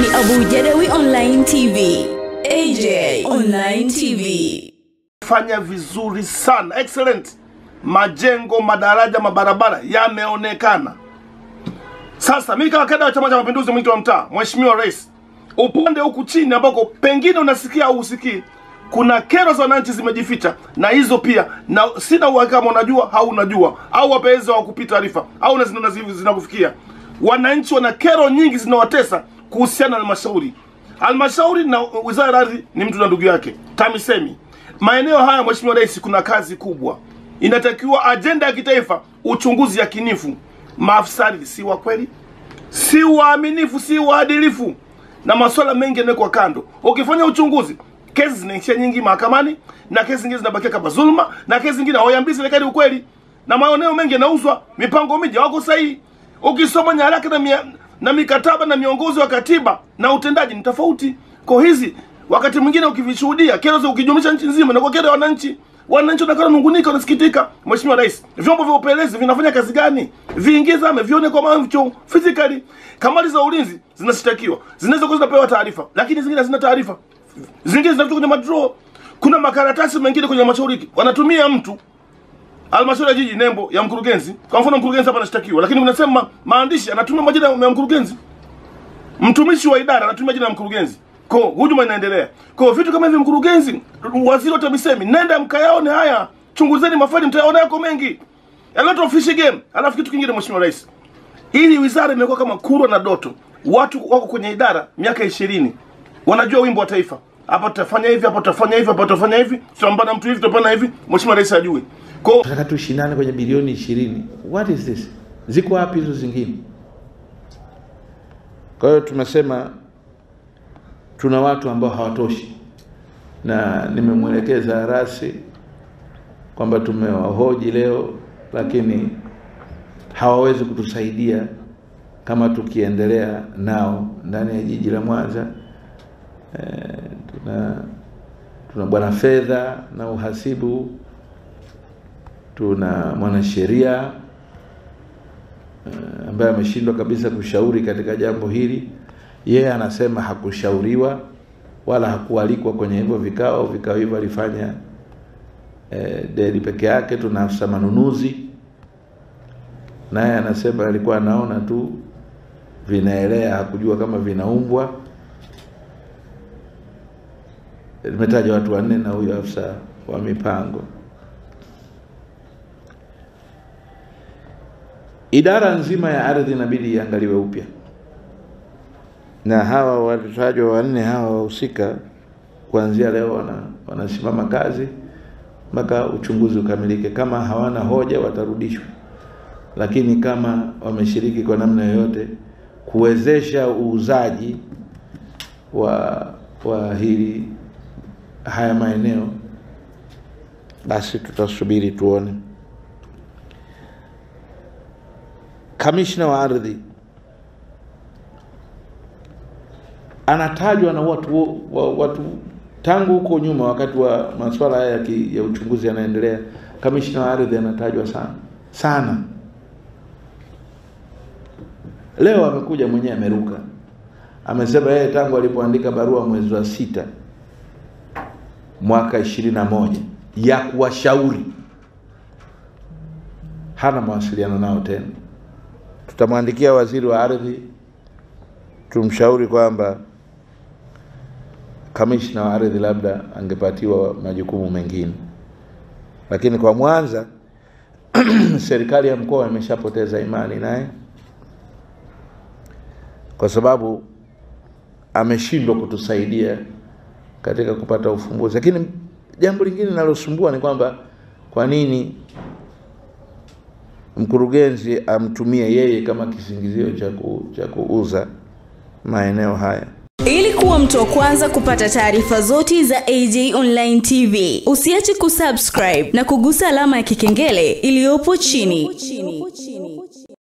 ni Abu Online TV. AJ Online TV. fanya vizuri sana. Excellent. Majengo madaraja mabarabara yameonekana. Sasa mimi kama kada wa chama cha mapinduzi mwito wa mtaa mheshimiwa rais upande huku chini ambako pengine unasikia au usikii kuna kero za wananchi zimejificha na hizo pia na sina uhakika kama unajua au unajua au wapeza wakupi taarifa au na zina- zina- zinakufikia. Wananchi wana kero nyingi zinawatesa kuhusiana na halmashauri. Halmashauri na wizara ya ardhi ni mtu na ndugu yake tamisemi. Maeneo haya mheshimiwa rais kuna kazi kubwa. Inatakiwa ajenda ya kitaifa uchunguzi yakinifu. Maafisa ardhi si wa kweli si waaminifu si waadilifu. Na masuala mengi yanawekwa kando. Ukifanya uchunguzi kesi zinaishia nyingi mahakamani na kesi zingine zinabakia kama dhuluma na kesi zingine hawaiambii serikali ukweli. Na maeneo mengi yanauzwa mipango miji hawako sahihi. Ukisoma nyaraka na, mia, na mikataba na miongozo ya katiba na utendaji ni tofauti. Kwa hizi wakati mwingine ukivishuhudia kero za ukijumlisha nchi nzima na kwa kero ya wananchi wananchi wanakaa nungunika wanasikitika. Mheshimiwa rais vyombo vya upelelezi vinafanya kazi gani? Viingiza vione kwa macho physically. Kamari za ulinzi zinashtakiwa zinaweza kuwa zinapewa taarifa lakini zingine hazina taarifa. Zingine zinatoka kwenye madraw kuna makaratasi mengine kwenye mashauri, wanatumia mtu halmashauri ya jiji nembo ya mkurugenzi. Kwa mfano mkurugenzi hapa anashtakiwa lakini unasema maandishi anatumia majina ya mkurugenzi. Mtumishi wa idara anatumia jina la mkurugenzi. Kwa hujuma inaendelea. Kwa vitu kama hivi mkurugenzi waziri wa tamisemi nenda mkayaone haya. Chunguzeni mafaili mtayaona yako mengi. A lot of fish game. Alafu kitu kingine mheshimiwa rais. Ili wizara imekuwa kama kurwa na doto. Watu wako kwenye idara miaka ishirini. Wanajua wimbo wa taifa. Hapa tutafanya hivi hapa tutafanya hivi hapa tutafanya hivi. Tutapambana mtu hivi tutapambana hivi. Mheshimiwa rais ajue ko tunataka tushindane kwenye bilioni ishirini. What is this? Ziko wapi hizo zingine? Kwa hiyo tumesema tuna watu ambao hawatoshi. Na nimemwelekeza rasi kwamba tumewahoji leo lakini hawawezi kutusaidia kama tukiendelea nao ndani ya jiji la Mwanza. E, tuna tuna bwana fedha na uhasibu, tuna mwanasheria uh, ambaye ameshindwa kabisa kushauri katika jambo hili. Yeye anasema hakushauriwa wala hakualikwa kwenye hivyo vikao. Vikao hivyo alifanya eh, Deli peke yake. Tuna afisa manunuzi naye anasema alikuwa anaona tu vinaelea, hakujua kama vinaumbwa. Nimetaja watu wanne na huyo afisa wa mipango. Idara nzima ya ardhi inabidi iangaliwe upya, na hawa watajwa wanne hawa wahusika kuanzia leo wana, wanasimama kazi mpaka uchunguzi ukamilike. Kama hawana hoja watarudishwa, lakini kama wameshiriki kwa namna yoyote kuwezesha uuzaji wa wa hili haya maeneo, basi tutasubiri tuone. Kamishna wa ardhi anatajwa na watu, wa, watu tangu huko nyuma, wakati wa masuala haya ya, uchunguzi yanaendelea, kamishna wa ardhi anatajwa sana sana. Leo amekuja mwenyewe ameruka, amesema yeye tangu alipoandika barua mwezi wa sita mwaka ishirini na moja ya kuwashauri hana mawasiliano nao tena. Tutamwandikia waziri wa ardhi tumshauri kwamba kamishna wa ardhi labda angepatiwa majukumu mengine, lakini kwa Mwanza serikali ya mkoa imeshapoteza imani naye kwa sababu ameshindwa kutusaidia katika kupata ufumbuzi. Lakini jambo lingine linalosumbua ni kwamba kwa nini mkurugenzi amtumie yeye kama kisingizio cha ku, cha kuuza maeneo haya. Ili kuwa mtu wa kwanza kupata taarifa zote za AJ Online TV, usiache kusubscribe na kugusa alama ya kikengele iliyopo chini.